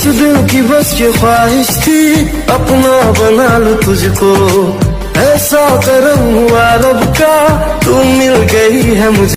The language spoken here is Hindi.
कुछ दिल की बस ये ख्वाहिश थी, अपना बना लो तुझको। ऐसा करम हुआ रब का, तू मिल गई है मुझे।